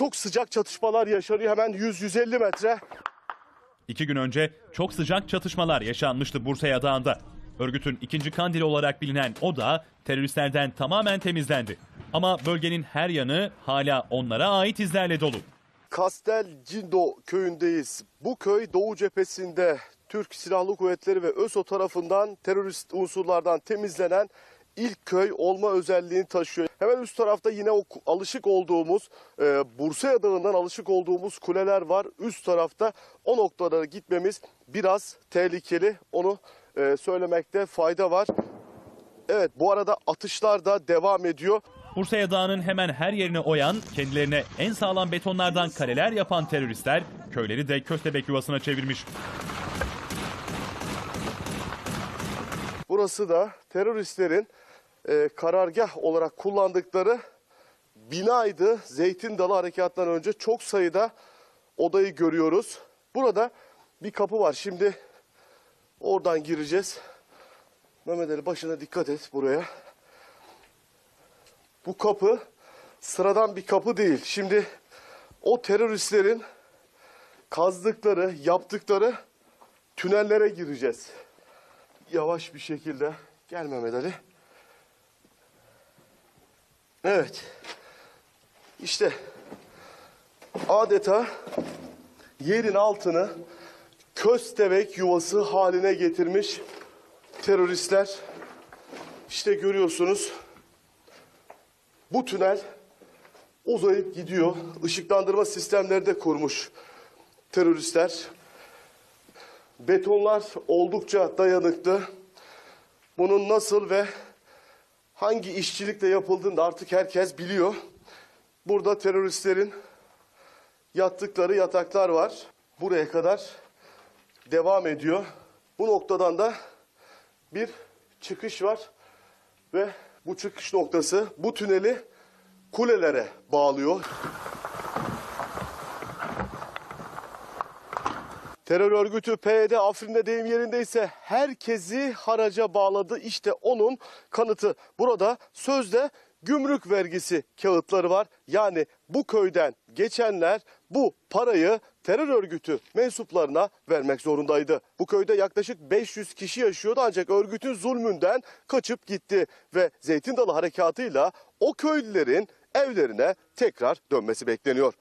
çok sıcak çatışmalar yaşanıyor hemen 100-150 metre. İki gün önce çok sıcak çatışmalar yaşanmıştı Bursa Yadağı'nda. Örgütün ikinci kandili olarak bilinen o da teröristlerden tamamen temizlendi. Ama bölgenin her yanı hala onlara ait izlerle dolu. Kastel Cindo köyündeyiz. Bu köy Doğu cephesinde Türk Silahlı Kuvvetleri ve ÖSO tarafından terörist unsurlardan temizlenen ilk köy olma özelliğini taşıyor. Hemen üst tarafta yine o alışık olduğumuz e, Bursa Yadağı'ndan alışık olduğumuz kuleler var. Üst tarafta o noktalara gitmemiz biraz tehlikeli. Onu e, söylemekte fayda var. Evet bu arada atışlar da devam ediyor. Bursa Yadağı'nın hemen her yerini oyan, kendilerine en sağlam betonlardan kaleler yapan teröristler köyleri de köstebek yuvasına çevirmiş. Burası da teröristlerin e, karargah olarak kullandıkları binaydı. Zeytin Dalı Harekatı'ndan önce çok sayıda odayı görüyoruz. Burada bir kapı var. Şimdi oradan gireceğiz. Mehmet Ali başına dikkat et buraya. Bu kapı sıradan bir kapı değil. Şimdi o teröristlerin kazdıkları, yaptıkları tünellere gireceğiz yavaş bir şekilde. Gel Mehmet Ali. Evet. İşte adeta yerin altını köstebek yuvası haline getirmiş teröristler. İşte görüyorsunuz bu tünel uzayıp gidiyor. Işıklandırma sistemleri de kurmuş teröristler. Betonlar oldukça dayanıklı. Bunun nasıl ve hangi işçilikle yapıldığını da artık herkes biliyor. Burada teröristlerin yattıkları yataklar var. Buraya kadar devam ediyor. Bu noktadan da bir çıkış var ve bu çıkış noktası bu tüneli kulelere bağlıyor. Terör örgütü PYD Afrin'de deyim yerindeyse herkesi haraca bağladı. İşte onun kanıtı. Burada sözde gümrük vergisi kağıtları var. Yani bu köyden geçenler bu parayı terör örgütü mensuplarına vermek zorundaydı. Bu köyde yaklaşık 500 kişi yaşıyordu ancak örgütün zulmünden kaçıp gitti ve Zeytin Dalı harekatıyla o köylülerin evlerine tekrar dönmesi bekleniyor.